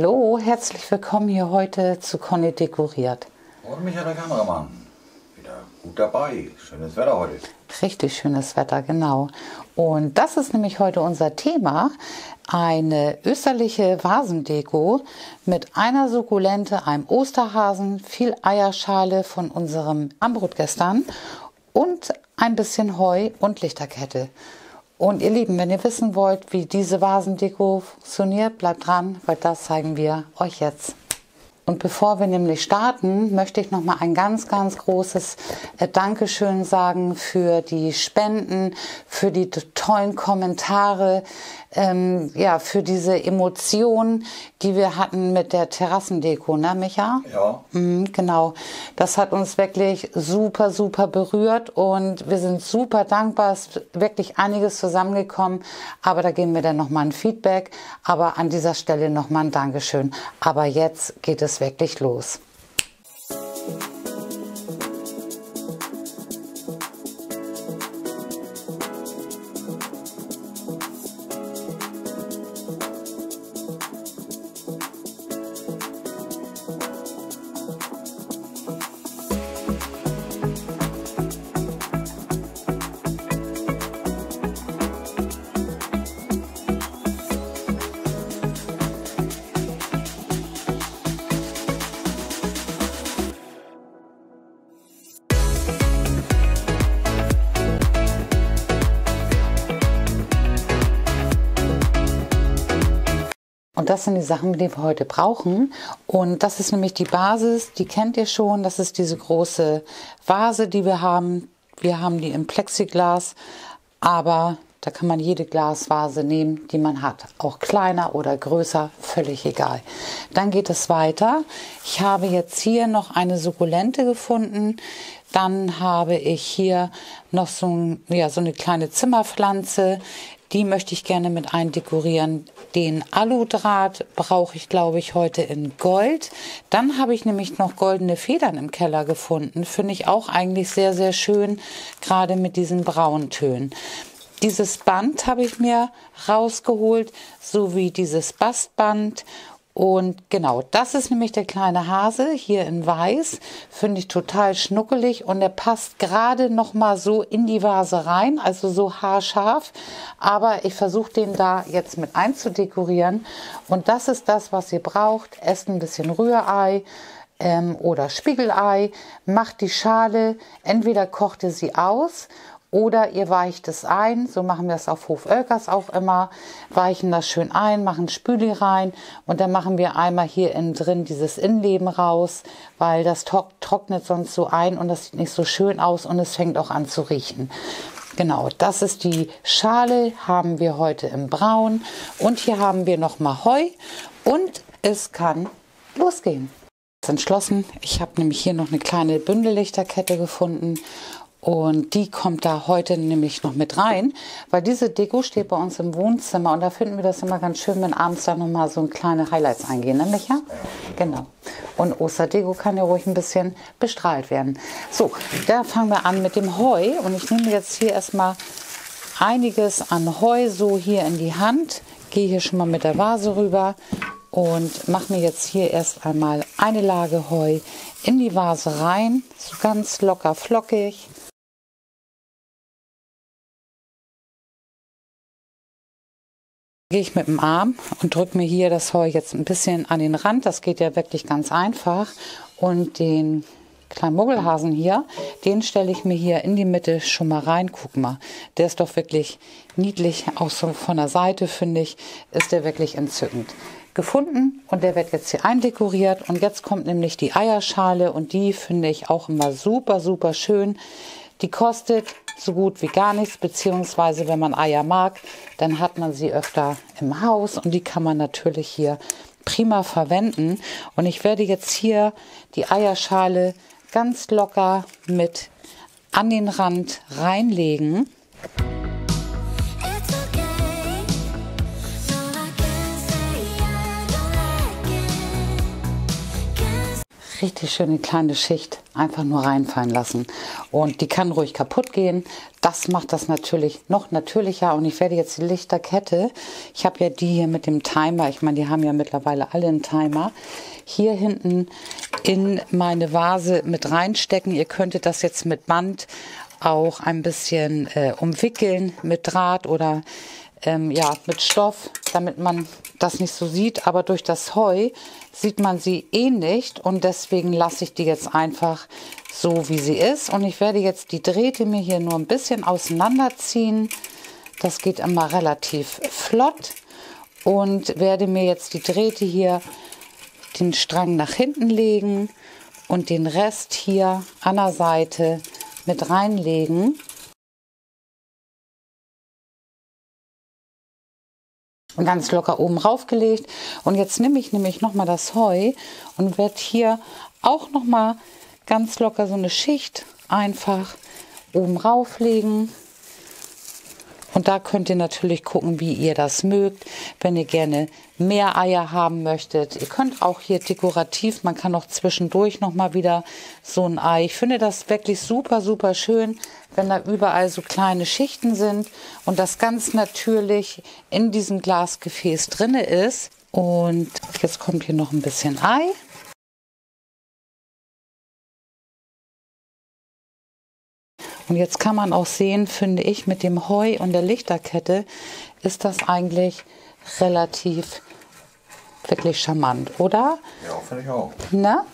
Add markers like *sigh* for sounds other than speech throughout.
Hallo, herzlich willkommen hier heute zu Conny Dekoriert. Und Michael, der Kameramann. Wieder gut dabei. Schönes Wetter heute. Richtig schönes Wetter, genau. Und das ist nämlich heute unser Thema. Eine österliche Vasendeko mit einer Sukkulente, einem Osterhasen, viel Eierschale von unserem Armbrot gestern und ein bisschen Heu und Lichterkette. Und ihr Lieben, wenn ihr wissen wollt, wie diese Vasendeko funktioniert, bleibt dran, weil das zeigen wir euch jetzt. Und bevor wir nämlich starten, möchte ich noch mal ein ganz, ganz großes äh, Dankeschön sagen für die Spenden, für die tollen Kommentare, ähm, ja, für diese Emotionen, die wir hatten mit der Terrassendeko, ne, Micha? Ja. Mhm, genau. Das hat uns wirklich super, super berührt und wir sind super dankbar. Es ist wirklich einiges zusammengekommen, aber da geben wir dann nochmal ein Feedback. Aber an dieser Stelle nochmal ein Dankeschön. Aber jetzt geht es wirklich los. Das sind die Sachen, die wir heute brauchen. Und das ist nämlich die Basis, die kennt ihr schon. Das ist diese große Vase, die wir haben. Wir haben die im Plexiglas, aber da kann man jede Glasvase nehmen, die man hat. Auch kleiner oder größer, völlig egal. Dann geht es weiter. Ich habe jetzt hier noch eine Sukkulente gefunden. Dann habe ich hier noch so, ein, ja, so eine kleine Zimmerpflanze. Die möchte ich gerne mit eindekorieren. Den Aludraht brauche ich, glaube ich, heute in Gold. Dann habe ich nämlich noch goldene Federn im Keller gefunden. Finde ich auch eigentlich sehr, sehr schön, gerade mit diesen Brauntönen. Dieses Band habe ich mir rausgeholt, sowie dieses Bastband und genau, das ist nämlich der kleine Hase hier in weiß. Finde ich total schnuckelig und er passt gerade noch mal so in die Vase rein, also so haarscharf. Aber ich versuche den da jetzt mit einzudekorieren. Und das ist das, was ihr braucht. Esst ein bisschen Rührei ähm, oder Spiegelei. Macht die Schale, entweder kocht ihr sie aus oder ihr weicht es ein, so machen wir es auf Hof Oelkers auch immer, weichen das schön ein, machen Spüli rein und dann machen wir einmal hier innen drin dieses Innenleben raus, weil das trocknet sonst so ein und das sieht nicht so schön aus und es fängt auch an zu riechen. Genau, das ist die Schale, haben wir heute im Braun und hier haben wir nochmal Heu und es kann losgehen. Entschlossen. Ich habe nämlich hier noch eine kleine Bündellichterkette gefunden und die kommt da heute nämlich noch mit rein, weil diese Deko steht bei uns im Wohnzimmer und da finden wir das immer ganz schön, wenn abends da nochmal so kleine Highlights eingehen, ne Micha? Genau. Und Osterdeko kann ja ruhig ein bisschen bestrahlt werden. So, da fangen wir an mit dem Heu und ich nehme jetzt hier erstmal einiges an Heu so hier in die Hand, gehe hier schon mal mit der Vase rüber und mache mir jetzt hier erst einmal eine Lage Heu in die Vase rein, so ganz locker flockig. Gehe ich mit dem Arm und drücke mir hier das Heu jetzt ein bisschen an den Rand. Das geht ja wirklich ganz einfach. Und den kleinen Muggelhasen hier, den stelle ich mir hier in die Mitte schon mal rein. Guck mal, der ist doch wirklich niedlich. Auch so von der Seite, finde ich, ist der wirklich entzückend. Gefunden und der wird jetzt hier eindekoriert. Und jetzt kommt nämlich die Eierschale und die finde ich auch immer super, super schön. Die kostet so gut wie gar nichts, beziehungsweise wenn man Eier mag, dann hat man sie öfter im Haus und die kann man natürlich hier prima verwenden. Und ich werde jetzt hier die Eierschale ganz locker mit an den Rand reinlegen. Richtig schöne kleine Schicht einfach nur reinfallen lassen. Und die kann ruhig kaputt gehen. Das macht das natürlich noch natürlicher. Und ich werde jetzt die Lichterkette, ich habe ja die hier mit dem Timer, ich meine, die haben ja mittlerweile alle einen Timer, hier hinten in meine Vase mit reinstecken. Ihr könntet das jetzt mit Band auch ein bisschen äh, umwickeln mit Draht oder ähm, ja, mit Stoff, damit man das nicht so sieht. Aber durch das Heu sieht man sie eh nicht und deswegen lasse ich die jetzt einfach so, wie sie ist. Und ich werde jetzt die Drähte mir hier nur ein bisschen auseinanderziehen. Das geht immer relativ flott und werde mir jetzt die Drähte hier den Strang nach hinten legen und den Rest hier an der Seite mit reinlegen. Ganz locker oben raufgelegt. Und jetzt nehme ich nämlich nochmal das Heu und werde hier auch nochmal ganz locker so eine Schicht einfach oben rauflegen. Und da könnt ihr natürlich gucken, wie ihr das mögt. Wenn ihr gerne mehr Eier haben möchtet. Ihr könnt auch hier dekorativ, man kann auch zwischendurch noch mal wieder so ein Ei. Ich finde das wirklich super, super schön, wenn da überall so kleine Schichten sind und das ganz natürlich in diesem Glasgefäß drinne ist. Und jetzt kommt hier noch ein bisschen Ei. Und jetzt kann man auch sehen, finde ich, mit dem Heu und der Lichterkette ist das eigentlich relativ wirklich charmant, oder? Ja, finde ich auch. Na?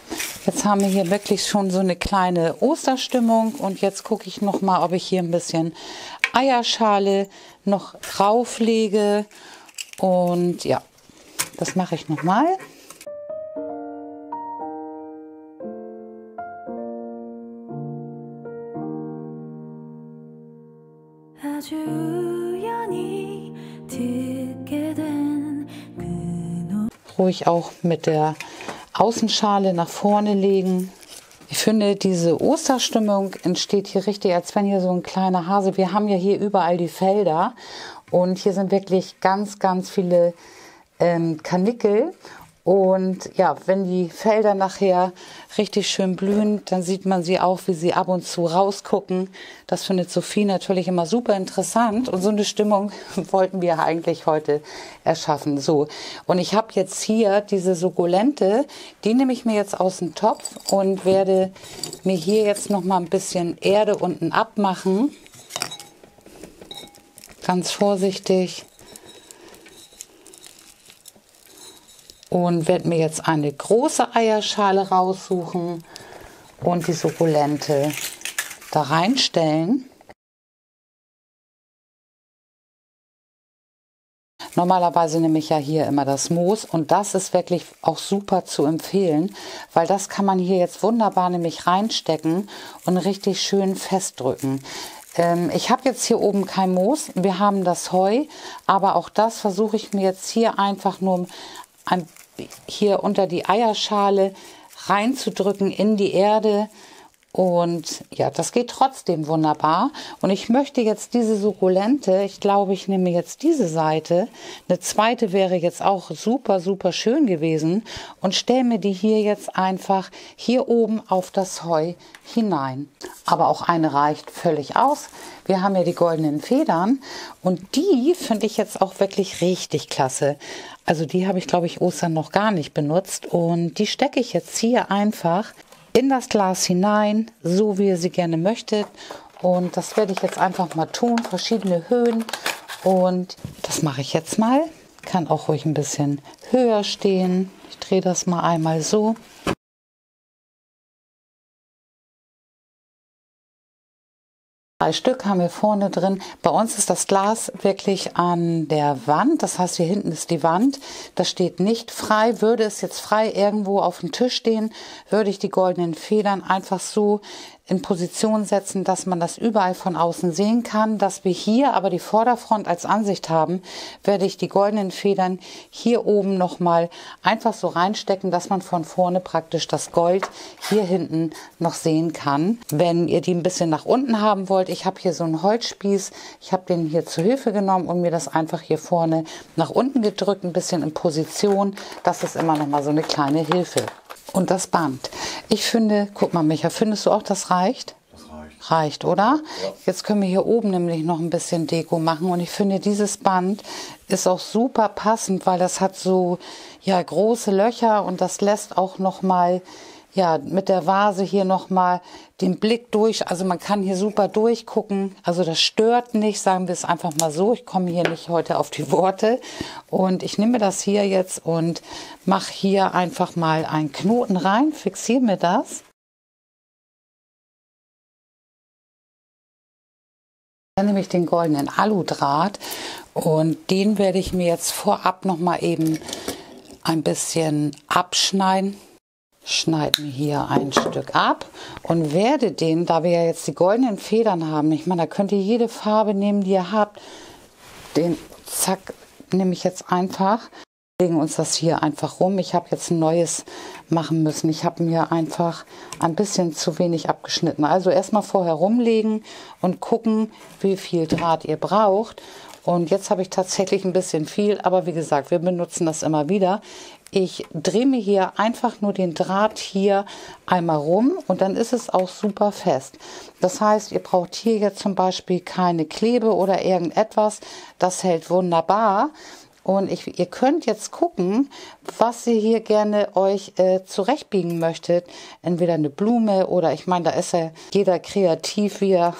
Jetzt haben wir hier wirklich schon so eine kleine Osterstimmung und jetzt gucke ich noch mal, ob ich hier ein bisschen Eierschale noch drauflege und ja, das mache ich noch mal. Ruhig auch mit der Außenschale nach vorne legen. Ich finde, diese Osterstimmung entsteht hier richtig, als wenn hier so ein kleiner Hase. Wir haben ja hier überall die Felder und hier sind wirklich ganz, ganz viele ähm, Kanickel und ja, wenn die Felder nachher richtig schön blühen, dann sieht man sie auch, wie sie ab und zu rausgucken. Das findet Sophie natürlich immer super interessant. Und so eine Stimmung *laughs* wollten wir eigentlich heute erschaffen. So. Und ich habe jetzt hier diese Sukkulente, die nehme ich mir jetzt aus dem Topf und werde mir hier jetzt noch mal ein bisschen Erde unten abmachen. Ganz vorsichtig. Und werde mir jetzt eine große Eierschale raussuchen und die Sukkulente da reinstellen. Normalerweise nehme ich ja hier immer das Moos und das ist wirklich auch super zu empfehlen, weil das kann man hier jetzt wunderbar nämlich reinstecken und richtig schön festdrücken. Ähm, ich habe jetzt hier oben kein Moos, wir haben das Heu, aber auch das versuche ich mir jetzt hier einfach nur ein, hier unter die Eierschale reinzudrücken in die Erde. Und ja, das geht trotzdem wunderbar. Und ich möchte jetzt diese Sukkulente, ich glaube, ich nehme jetzt diese Seite. Eine zweite wäre jetzt auch super, super schön gewesen. Und stelle mir die hier jetzt einfach hier oben auf das Heu hinein. Aber auch eine reicht völlig aus. Wir haben ja die goldenen Federn. Und die finde ich jetzt auch wirklich richtig klasse. Also die habe ich, glaube ich, Ostern noch gar nicht benutzt. Und die stecke ich jetzt hier einfach in das Glas hinein, so wie ihr sie gerne möchtet. Und das werde ich jetzt einfach mal tun, verschiedene Höhen. Und das mache ich jetzt mal. Kann auch ruhig ein bisschen höher stehen. Ich drehe das mal einmal so. Drei Stück haben wir vorne drin. Bei uns ist das Glas wirklich an der Wand. Das heißt, hier hinten ist die Wand. Das steht nicht frei. Würde es jetzt frei irgendwo auf dem Tisch stehen, würde ich die goldenen Federn einfach so in Position setzen, dass man das überall von außen sehen kann. Dass wir hier aber die Vorderfront als Ansicht haben, werde ich die goldenen Federn hier oben nochmal einfach so reinstecken, dass man von vorne praktisch das Gold hier hinten noch sehen kann. Wenn ihr die ein bisschen nach unten haben wollt, ich habe hier so einen Holzspieß, ich habe den hier zu Hilfe genommen und mir das einfach hier vorne nach unten gedrückt, ein bisschen in Position. Das ist immer nochmal so eine kleine Hilfe. Und das Band. Ich finde, guck mal, Micha, findest du auch, das reicht? Das reicht. Reicht, oder? Ja. Jetzt können wir hier oben nämlich noch ein bisschen Deko machen und ich finde, dieses Band ist auch super passend, weil das hat so ja große Löcher und das lässt auch noch mal ja, mit der Vase hier nochmal den Blick durch. Also man kann hier super durchgucken. Also das stört nicht, sagen wir es einfach mal so. Ich komme hier nicht heute auf die Worte. Und ich nehme das hier jetzt und mache hier einfach mal einen Knoten rein, fixiere mir das. Dann nehme ich den goldenen Aludraht und den werde ich mir jetzt vorab noch mal eben ein bisschen abschneiden schneide mir hier ein Stück ab und werde den, da wir ja jetzt die goldenen Federn haben, ich meine, da könnt ihr jede Farbe nehmen, die ihr habt, den zack, nehme ich jetzt einfach, legen uns das hier einfach rum. Ich habe jetzt ein neues machen müssen. Ich habe mir einfach ein bisschen zu wenig abgeschnitten. Also erstmal vorher rumlegen und gucken, wie viel Draht ihr braucht. Und jetzt habe ich tatsächlich ein bisschen viel, aber wie gesagt, wir benutzen das immer wieder. Ich drehe mir hier einfach nur den Draht hier einmal rum und dann ist es auch super fest. Das heißt, ihr braucht hier jetzt zum Beispiel keine Klebe oder irgendetwas. Das hält wunderbar. Und ich, ihr könnt jetzt gucken, was ihr hier gerne euch äh, zurechtbiegen möchtet. Entweder eine Blume oder ich meine, da ist ja jeder kreativ, wie er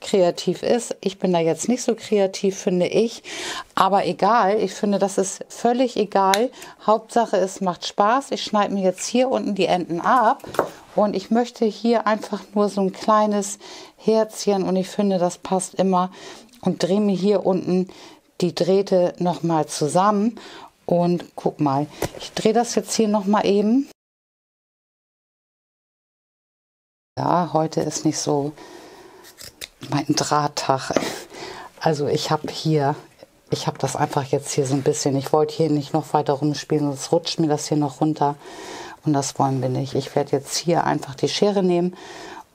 kreativ ist. Ich bin da jetzt nicht so kreativ, finde ich. Aber egal, ich finde, das ist völlig egal. Hauptsache, es macht Spaß. Ich schneide mir jetzt hier unten die Enden ab. Und ich möchte hier einfach nur so ein kleines Herzchen. Und ich finde, das passt immer. Und drehe mir hier unten die Drähte nochmal zusammen. Und guck mal, ich drehe das jetzt hier nochmal eben. Ja, heute ist nicht so mein Drahttag. Also ich habe hier, ich habe das einfach jetzt hier so ein bisschen, ich wollte hier nicht noch weiter rumspielen, sonst rutscht mir das hier noch runter und das wollen wir nicht. Ich werde jetzt hier einfach die Schere nehmen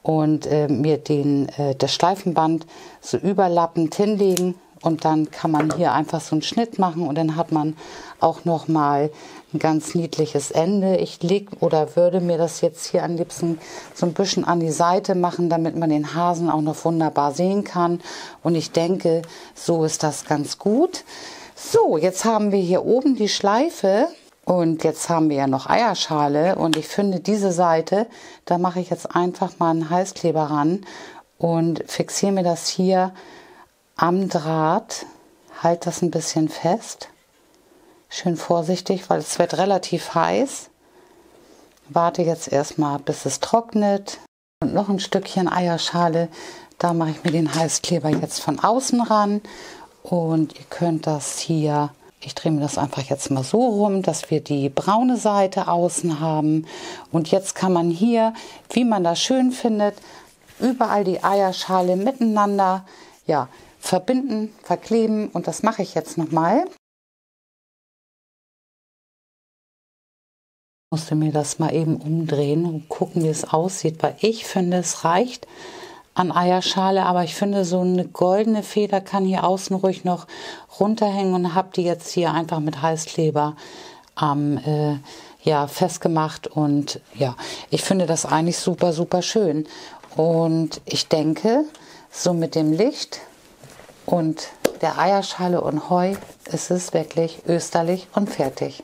und äh, mir den, äh, das Schleifenband so überlappend hinlegen und dann kann man hier einfach so einen Schnitt machen und dann hat man auch noch mal ein ganz niedliches Ende. Ich leg oder würde mir das jetzt hier am liebsten so ein bisschen an die Seite machen, damit man den Hasen auch noch wunderbar sehen kann. Und ich denke, so ist das ganz gut. So, jetzt haben wir hier oben die Schleife und jetzt haben wir ja noch Eierschale und ich finde diese Seite, da mache ich jetzt einfach mal einen Heißkleber ran und fixiere mir das hier am Draht, halt das ein bisschen fest. Schön vorsichtig, weil es wird relativ heiß. Warte jetzt erstmal, bis es trocknet. Und noch ein Stückchen Eierschale. Da mache ich mir den Heißkleber jetzt von außen ran. Und ihr könnt das hier, ich drehe mir das einfach jetzt mal so rum, dass wir die braune Seite außen haben. Und jetzt kann man hier, wie man das schön findet, überall die Eierschale miteinander ja, verbinden, verkleben und das mache ich jetzt nochmal. musste mir das mal eben umdrehen und gucken, wie es aussieht, weil ich finde, es reicht an Eierschale, aber ich finde, so eine goldene Feder kann hier außen ruhig noch runterhängen und habe die jetzt hier einfach mit Heißkleber ähm, äh, ja, festgemacht und ja, ich finde das eigentlich super, super schön. Und ich denke, so mit dem Licht und der Eierschale und Heu ist es wirklich österlich und fertig.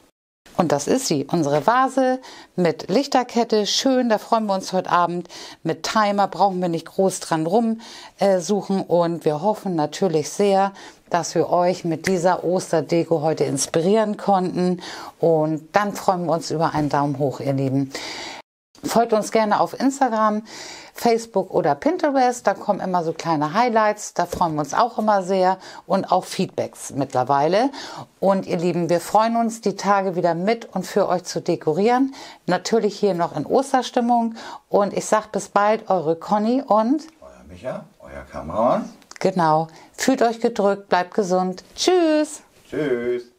Und das ist sie, unsere Vase mit Lichterkette, schön, da freuen wir uns heute Abend. Mit Timer brauchen wir nicht groß dran rumsuchen äh, und wir hoffen natürlich sehr, dass wir euch mit dieser Osterdeko heute inspirieren konnten. Und dann freuen wir uns über einen Daumen hoch, ihr Lieben. Folgt uns gerne auf Instagram, Facebook oder Pinterest. Da kommen immer so kleine Highlights. Da freuen wir uns auch immer sehr und auch Feedbacks mittlerweile. Und ihr Lieben, wir freuen uns, die Tage wieder mit und für euch zu dekorieren. Natürlich hier noch in Osterstimmung. Und ich sage bis bald, eure Conny und euer Micha, euer Kameramann. Genau. Fühlt euch gedrückt, bleibt gesund. Tschüss. Tschüss.